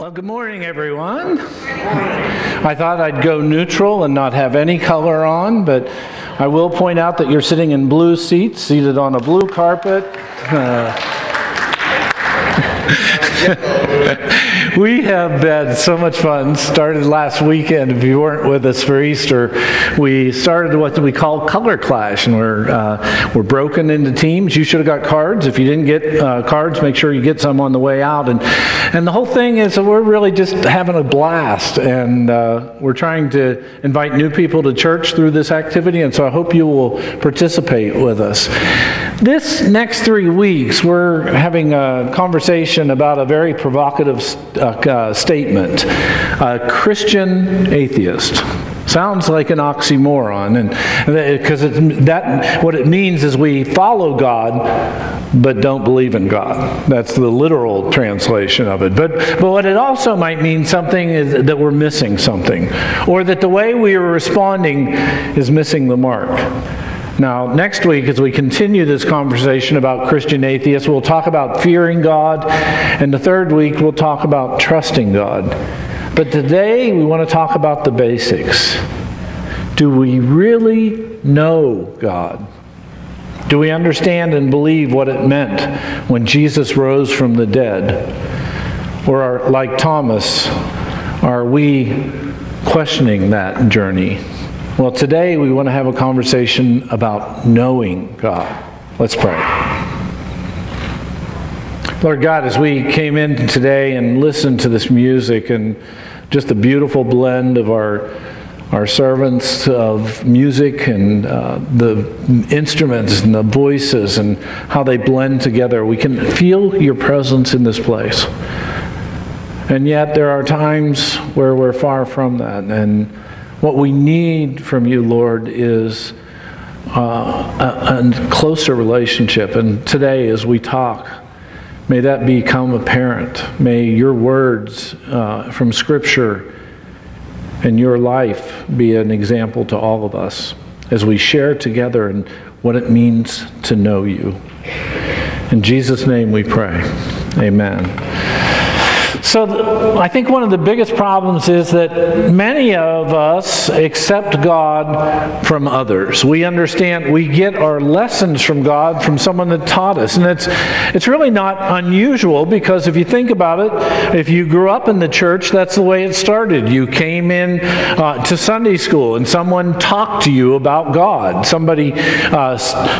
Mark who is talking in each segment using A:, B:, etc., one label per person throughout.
A: Well, good morning, everyone. I thought I'd go neutral and not have any color on, but I will point out that you're sitting in blue seats, seated on a blue carpet. Uh, we have had so much fun. Started last weekend. If you weren't with us for Easter, we started what we call Color Clash, and we're uh, we're broken into teams. You should have got cards. If you didn't get uh, cards, make sure you get some on the way out. And and the whole thing is that we're really just having a blast, and uh, we're trying to invite new people to church through this activity. And so I hope you will participate with us. This next three weeks, we're having a conversation about a very provocative uh, statement a Christian atheist. Sounds like an oxymoron, and because that what it means is we follow God, but don't believe in God. That's the literal translation of it. But but what it also might mean something is that we're missing something, or that the way we are responding is missing the mark. Now, next week, as we continue this conversation about Christian atheists, we'll talk about fearing God, and the third week, we'll talk about trusting God. But today, we want to talk about the basics. Do we really know God? Do we understand and believe what it meant when Jesus rose from the dead? Or, are, like Thomas, are we questioning that journey? Well, today we want to have a conversation about knowing God. Let's pray. Lord God, as we came in today and listened to this music and just the beautiful blend of our our servants of music and uh, the instruments and the voices and how they blend together, we can feel your presence in this place. And yet, there are times where we're far from that. And what we need from you, Lord, is uh, a, a closer relationship. And today, as we talk, may that become apparent. May your words uh, from Scripture and your life be an example to all of us as we share together and what it means to know you. In Jesus' name we pray. Amen. So I think one of the biggest problems is that many of us accept God from others. We understand, we get our lessons from God from someone that taught us. And it's, it's really not unusual because if you think about it, if you grew up in the church, that's the way it started. You came in uh, to Sunday school and someone talked to you about God. Somebody uh,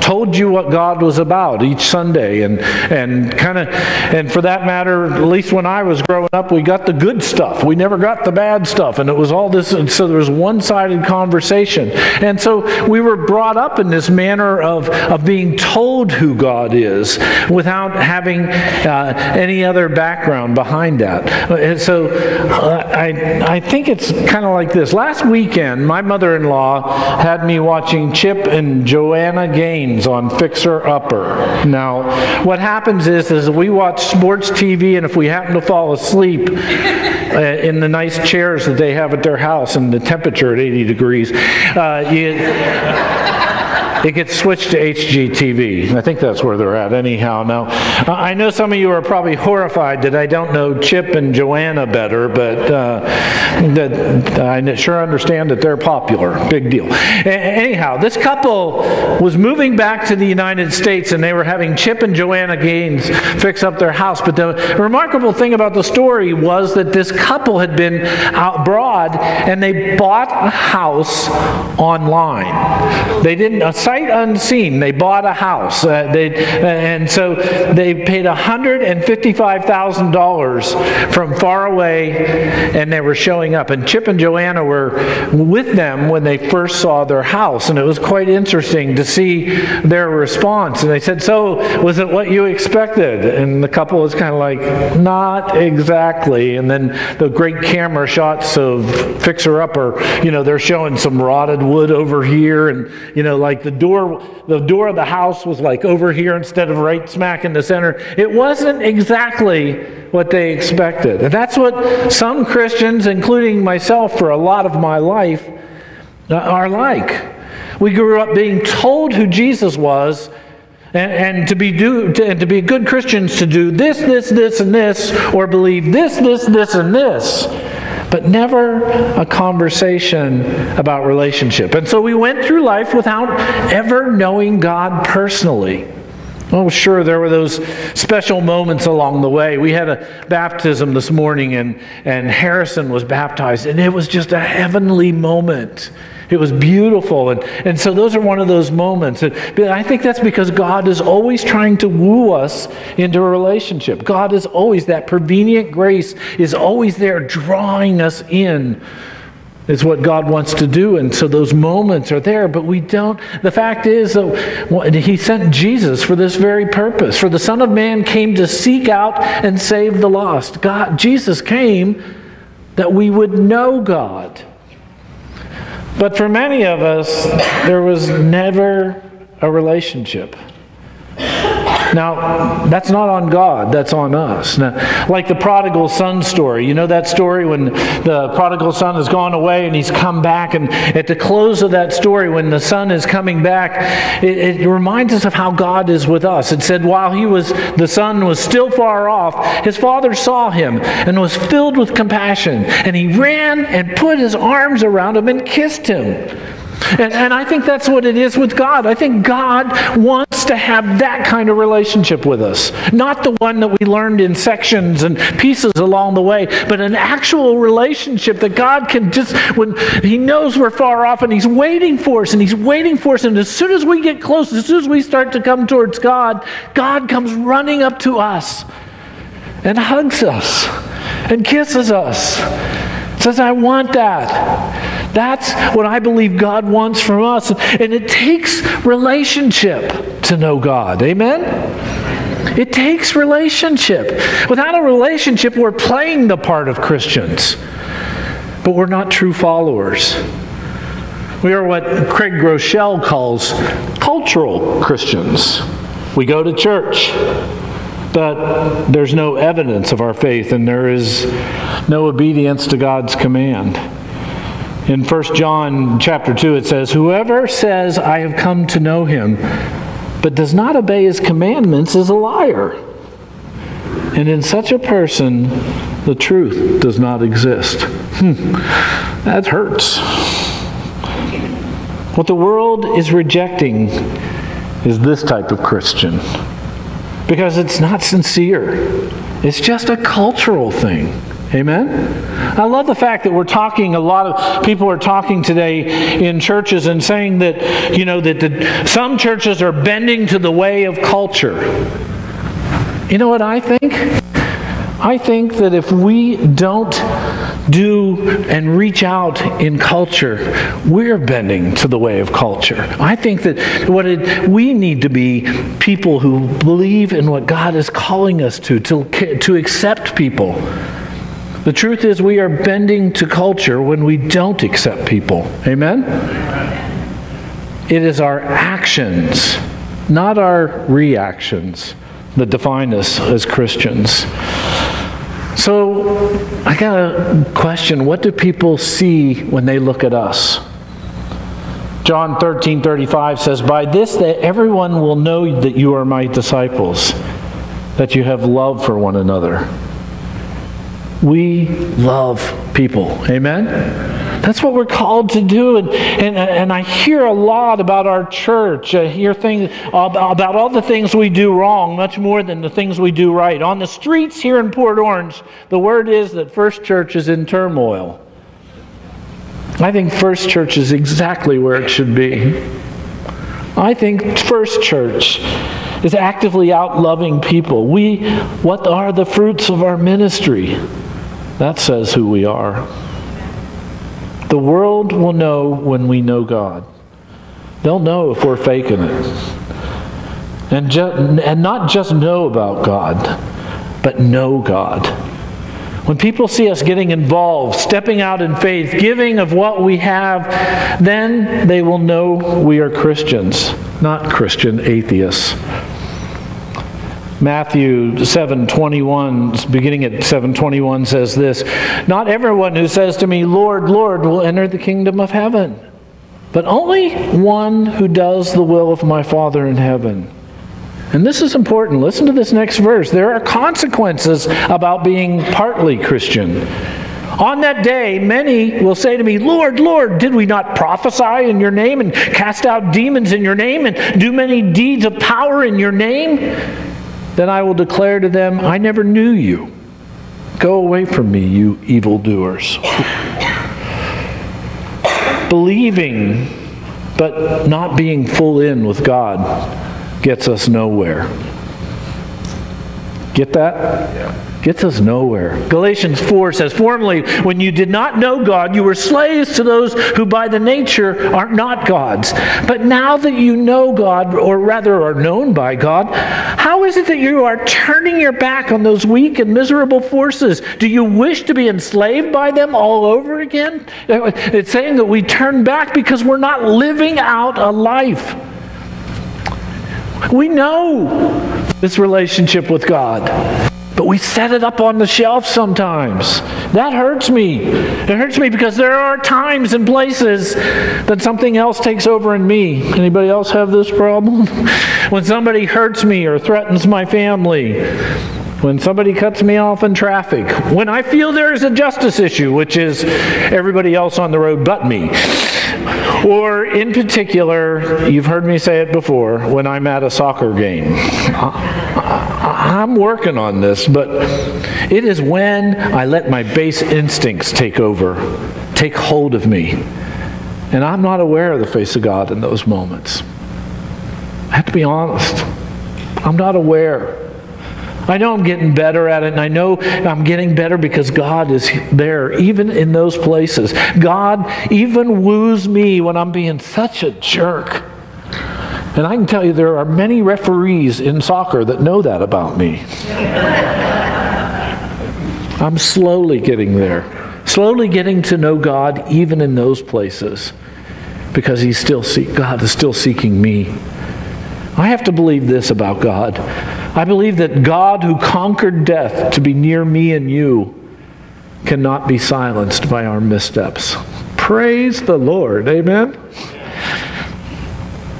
A: told you what God was about each Sunday. And, and kind of, and for that matter, at least when I was growing up, we got the good stuff. We never got the bad stuff. And it was all this, and so there was one sided conversation. And so we were brought up in this manner of, of being told who God is without having uh, any other background behind that. And so uh, I, I think it's kind of like this. Last weekend, my mother in law had me watching Chip and Joanna Gaines on Fixer Upper. Now, what happens is, is we watch sports TV, and if we happen to asleep uh, in the nice chairs that they have at their house and the temperature at 80 degrees. Uh, you, it gets switched to HGTV. I think that's where they're at, anyhow. Now, I know some of you are probably horrified that I don't know Chip and Joanna better, but uh, that I sure understand that they're popular. Big deal. A- anyhow, this couple was moving back to the United States and they were having Chip and Joanna Gaines fix up their house. But the remarkable thing about the story was that this couple had been out abroad and they bought a house online. They didn't, a sight unseen. They bought a house. Uh, they, and so they paid $155,000 from far away, and they were showing up. And Chip and Joanna were with them when they first saw their house. And it was quite interesting to see their response. And they said, So, was it what you expected? And the couple was kind of like, Not exactly. And then the great camera shots of Fixer Upper, you know, they're showing some rotted wood over here, and, you know, like the door, the door of the house was like over here instead of right smack in the center. It wasn't exactly what they expected. And that's what some Christians, including myself for a lot of my life, uh, are like. We grew up being told who Jesus was And, and to be do to, and to be good Christians to do this, this, this, and this, or believe this, this, this, and this but never a conversation about relationship. And so we went through life without ever knowing God personally. Oh, sure, there were those special moments along the way. We had a baptism this morning, and, and Harrison was baptized, and it was just a heavenly moment. It was beautiful. And, and so those are one of those moments. And, I think that's because God is always trying to woo us into a relationship. God is always, that prevenient grace is always there drawing us in. Is what God wants to do. And so those moments are there, but we don't. The fact is that He sent Jesus for this very purpose. For the Son of Man came to seek out and save the lost. God, Jesus came that we would know God. But for many of us, there was never a relationship. Now, that's not on God, that's on us. Now, like the prodigal son story. You know that story when the prodigal son has gone away and he's come back, and at the close of that story, when the son is coming back, it, it reminds us of how God is with us. It said, while he was, the son was still far off, his father saw him and was filled with compassion, and he ran and put his arms around him and kissed him. And, and I think that's what it is with God. I think God wants to have that kind of relationship with us. Not the one that we learned in sections and pieces along the way, but an actual relationship that God can just, when He knows we're far off and He's waiting for us and He's waiting for us. And as soon as we get close, as soon as we start to come towards God, God comes running up to us and hugs us and kisses us. Says, I want that. That's what I believe God wants from us. And it takes relationship to know God. Amen? It takes relationship. Without a relationship, we're playing the part of Christians, but we're not true followers. We are what Craig Groeschel calls cultural Christians. We go to church, but there's no evidence of our faith, and there is no obedience to God's command. In 1 John chapter 2 it says, "Whoever says I have come to know him but does not obey his commandments is a liar." And in such a person the truth does not exist. Hmm. That hurts. What the world is rejecting is this type of Christian because it's not sincere. It's just a cultural thing. Amen? I love the fact that we're talking, a lot of people are talking today in churches and saying that, you know, that the, some churches are bending to the way of culture. You know what I think? I think that if we don't do and reach out in culture, we're bending to the way of culture. I think that what it, we need to be people who believe in what God is calling us to, to, to accept people the truth is, we are bending to culture when we don't accept people. Amen? It is our actions, not our reactions, that define us as Christians. So, I got a question. What do people see when they look at us? John 13 35 says, By this that everyone will know that you are my disciples, that you have love for one another. We love people. Amen? That's what we're called to do. And, and, and I hear a lot about our church. I hear things about all the things we do wrong, much more than the things we do right. On the streets here in Port Orange, the word is that First Church is in turmoil. I think First Church is exactly where it should be. I think First Church is actively out loving people. We, what are the fruits of our ministry? That says who we are. The world will know when we know God. They'll know if we're faking it. And, ju- and not just know about God, but know God. When people see us getting involved, stepping out in faith, giving of what we have, then they will know we are Christians, not Christian atheists. Matthew 7:21 beginning at 7:21 says this, "Not everyone who says to me, Lord, Lord, will enter the kingdom of heaven, but only one who does the will of my Father in heaven." And this is important. Listen to this next verse. There are consequences about being partly Christian. On that day, many will say to me, Lord, Lord, did we not prophesy in your name and cast out demons in your name and do many deeds of power in your name? Then I will declare to them, I never knew you. Go away from me, you evildoers. Believing, but not being full in with God gets us nowhere. Get that? Yeah gets us nowhere. Galatians 4 says, Formerly, when you did not know God, you were slaves to those who by the nature are not gods. But now that you know God, or rather are known by God, how is it that you are turning your back on those weak and miserable forces? Do you wish to be enslaved by them all over again? It's saying that we turn back because we're not living out a life. We know this relationship with God. But we set it up on the shelf sometimes. That hurts me. It hurts me because there are times and places that something else takes over in me. Anybody else have this problem? when somebody hurts me or threatens my family, when somebody cuts me off in traffic, when I feel there is a justice issue, which is everybody else on the road but me. Or, in particular, you've heard me say it before, when I'm at a soccer game. I'm working on this, but it is when I let my base instincts take over, take hold of me. And I'm not aware of the face of God in those moments. I have to be honest. I'm not aware. I know I'm getting better at it, and I know I'm getting better because God is there, even in those places. God even woos me when I'm being such a jerk. And I can tell you there are many referees in soccer that know that about me. I'm slowly getting there, slowly getting to know God even in those places because he's still seek, God is still seeking me. I have to believe this about God. I believe that God, who conquered death to be near me and you, cannot be silenced by our missteps. Praise the Lord. Amen.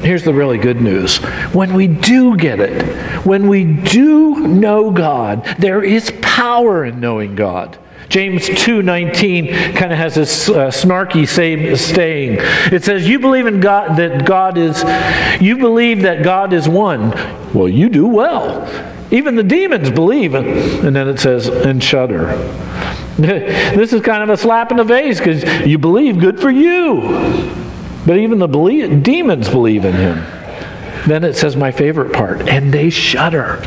A: Here's the really good news. When we do get it, when we do know God, there is power in knowing God. James 2:19 kind of has this uh, snarky say, saying. It says, "You believe in God that God is you believe that God is one. Well, you do well. Even the demons believe." And then it says, "and shudder." this is kind of a slap in the face because you believe, good for you. But even the demons believe in him. Then it says my favorite part, and they shudder.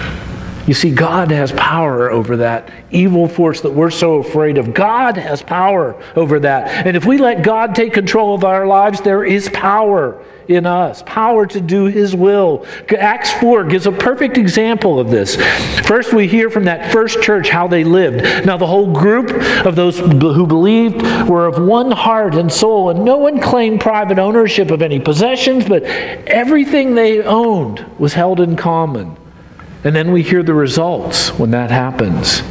A: You see, God has power over that evil force that we're so afraid of. God has power over that. And if we let God take control of our lives, there is power in us, power to do His will. Acts 4 gives a perfect example of this. First, we hear from that first church how they lived. Now, the whole group of those who believed were of one heart and soul, and no one claimed private ownership of any possessions, but everything they owned was held in common. And then we hear the results when that happens.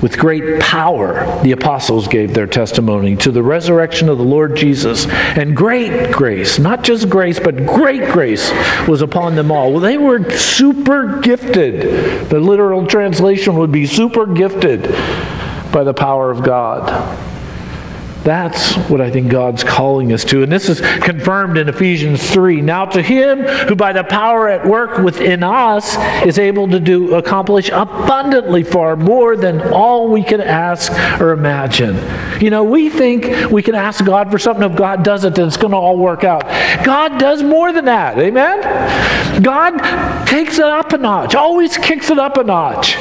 A: With great power, the apostles gave their testimony to the resurrection of the Lord Jesus. And great grace, not just grace, but great grace was upon them all. Well, they were super gifted. The literal translation would be super gifted by the power of God. That's what I think God's calling us to. And this is confirmed in Ephesians 3. Now to him who by the power at work within us is able to do accomplish abundantly far more than all we can ask or imagine. You know, we think we can ask God for something if God does it, then it's going to all work out. God does more than that. Amen? God takes it up a notch, always kicks it up a notch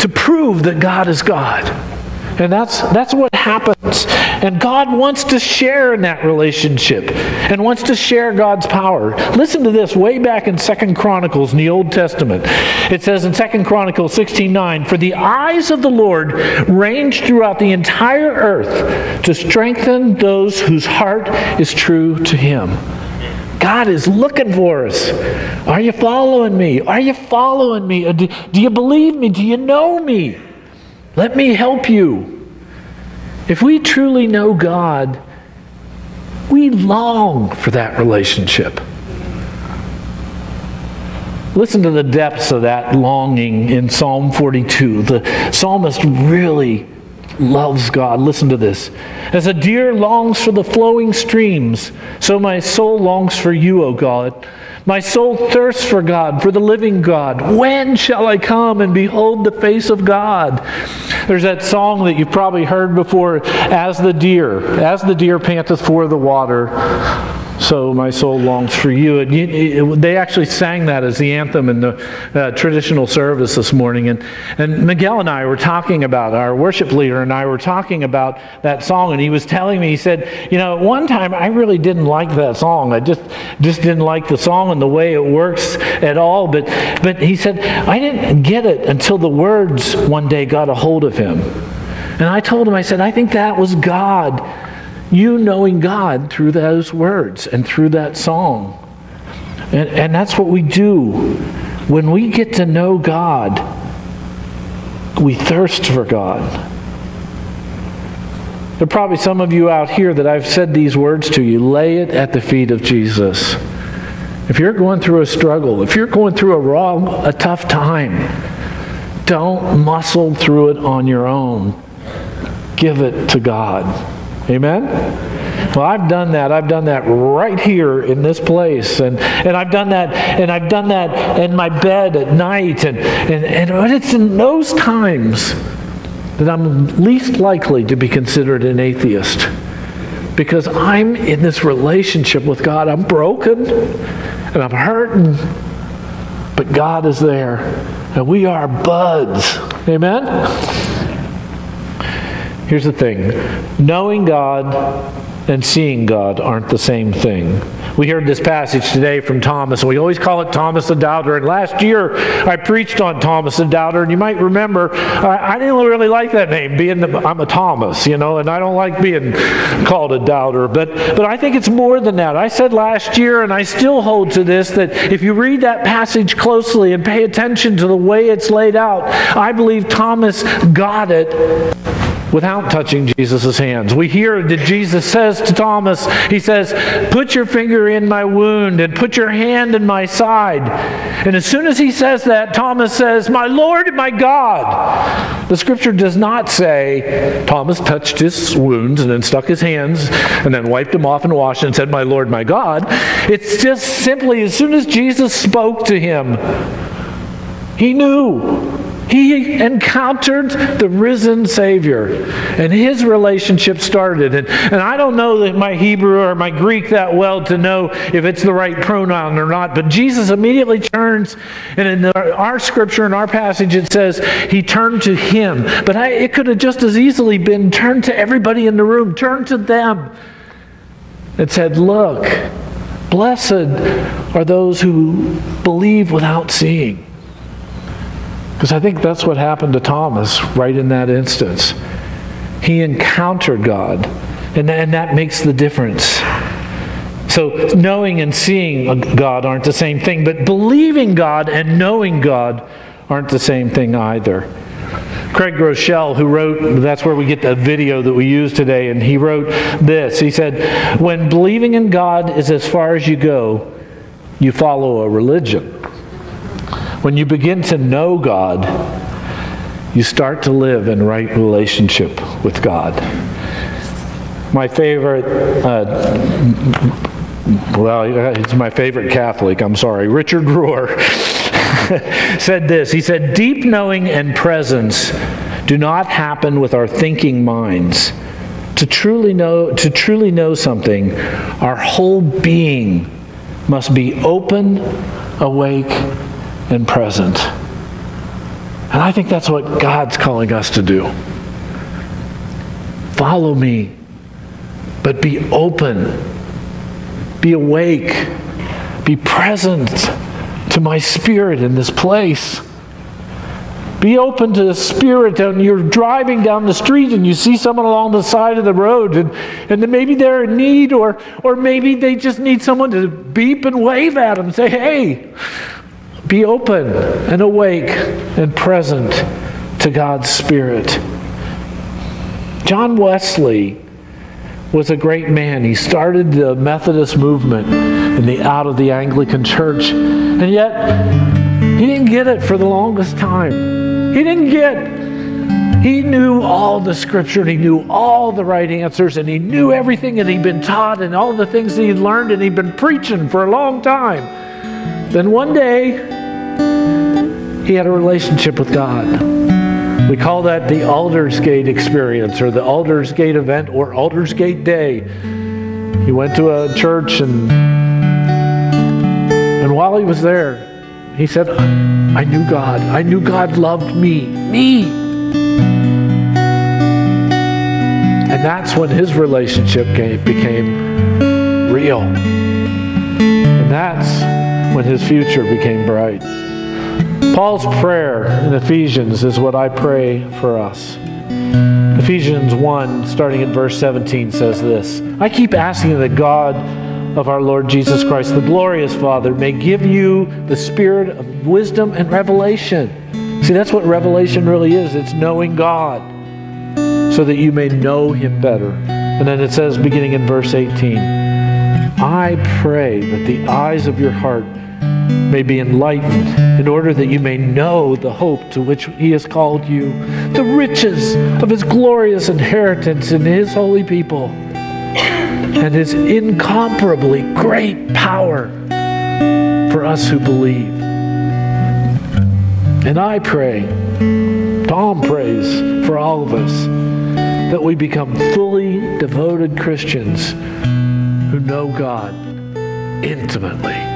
A: to prove that God is God. And that's, that's what happens. And God wants to share in that relationship and wants to share God's power. Listen to this way back in Second Chronicles in the Old Testament. It says in Second Chronicles 16:9, "For the eyes of the Lord range throughout the entire earth to strengthen those whose heart is true to him." God is looking for us. Are you following me? Are you following me? Uh, do, do you believe me? Do you know me? Let me help you. If we truly know God, we long for that relationship. Listen to the depths of that longing in Psalm 42. The psalmist really loves God. Listen to this. As a deer longs for the flowing streams, so my soul longs for you, O God. My soul thirsts for God, for the living God. When shall I come and behold the face of God? There's that song that you've probably heard before, As the Deer, as the deer panteth for the water so my soul longs for you. And they actually sang that as the anthem in the uh, traditional service this morning. And, and Miguel and I were talking about, our worship leader and I were talking about that song. And he was telling me, he said, you know, at one time I really didn't like that song. I just, just didn't like the song and the way it works at all. But, but he said, I didn't get it until the words one day got a hold of him. And I told him, I said, I think that was God you knowing God through those words and through that song. And, and that's what we do. When we get to know God, we thirst for God. There are probably some of you out here that I've said these words to you lay it at the feet of Jesus. If you're going through a struggle, if you're going through a wrong, a tough time, don't muscle through it on your own. Give it to God. Amen? Well, I've done that. I've done that right here in this place. And, and I've done that, and I've done that in my bed at night. And, and, and it's in those times that I'm least likely to be considered an atheist. Because I'm in this relationship with God. I'm broken and I'm hurting, but God is there. And we are buds. Amen? Here's the thing knowing God and seeing God aren't the same thing. We heard this passage today from Thomas, and we always call it Thomas the Doubter. And last year I preached on Thomas the Doubter, and you might remember I, I didn't really like that name, being the, I'm a Thomas, you know, and I don't like being called a doubter. But, but I think it's more than that. I said last year, and I still hold to this, that if you read that passage closely and pay attention to the way it's laid out, I believe Thomas got it without touching Jesus' hands. We hear that Jesus says to Thomas, He says, Put your finger in my wound and put your hand in my side. And as soon as he says that, Thomas says, My Lord my God. The scripture does not say Thomas touched his wounds and then stuck his hands and then wiped them off and washed and said, My Lord, my God. It's just simply as soon as Jesus spoke to him, he knew he encountered the risen Savior, and his relationship started. And, and I don't know that my Hebrew or my Greek that well to know if it's the right pronoun or not, but Jesus immediately turns, and in our scripture, in our passage, it says he turned to him. But I, it could have just as easily been turned to everybody in the room, turned to them. It said, Look, blessed are those who believe without seeing. Because I think that's what happened to Thomas right in that instance. He encountered God, and, and that makes the difference. So, knowing and seeing God aren't the same thing, but believing God and knowing God aren't the same thing either. Craig Groeschel, who wrote, that's where we get the video that we use today, and he wrote this. He said, When believing in God is as far as you go, you follow a religion. When you begin to know God, you start to live in right relationship with God. My favorite, uh, well, he's my favorite Catholic, I'm sorry, Richard Rohr said this. He said, Deep knowing and presence do not happen with our thinking minds. To truly know, to truly know something, our whole being must be open, awake, and present. And I think that's what God's calling us to do. Follow me, but be open, be awake, be present to my spirit in this place. Be open to the Spirit and you're driving down the street and you see someone along the side of the road and, and maybe they're in need or, or maybe they just need someone to beep and wave at them say, hey, be open and awake and present to God's Spirit. John Wesley was a great man. He started the Methodist movement in the out of the Anglican Church. And yet He didn't get it for the longest time. He didn't get, he knew all the scripture and he knew all the right answers and he knew everything and he'd been taught and all the things that he'd learned and he'd been preaching for a long time. Then one day, he had a relationship with God. We call that the Aldersgate experience or the Aldersgate event or Aldersgate Day. He went to a church and and while he was there, he said, I knew God. I knew God loved me. Me. And that's when his relationship became real. And that's when his future became bright. Paul's prayer in Ephesians is what I pray for us. Ephesians 1, starting at verse 17, says this I keep asking that God of our Lord Jesus Christ, the glorious Father, may give you the spirit of wisdom and revelation. See, that's what revelation really is it's knowing God so that you may know Him better. And then it says, beginning in verse 18, I pray that the eyes of your heart may be enlightened in order that you may know the hope to which he has called you, the riches of his glorious inheritance in his holy people, and his incomparably great power for us who believe. And I pray, Tom prays for all of us, that we become fully devoted Christians who know God intimately.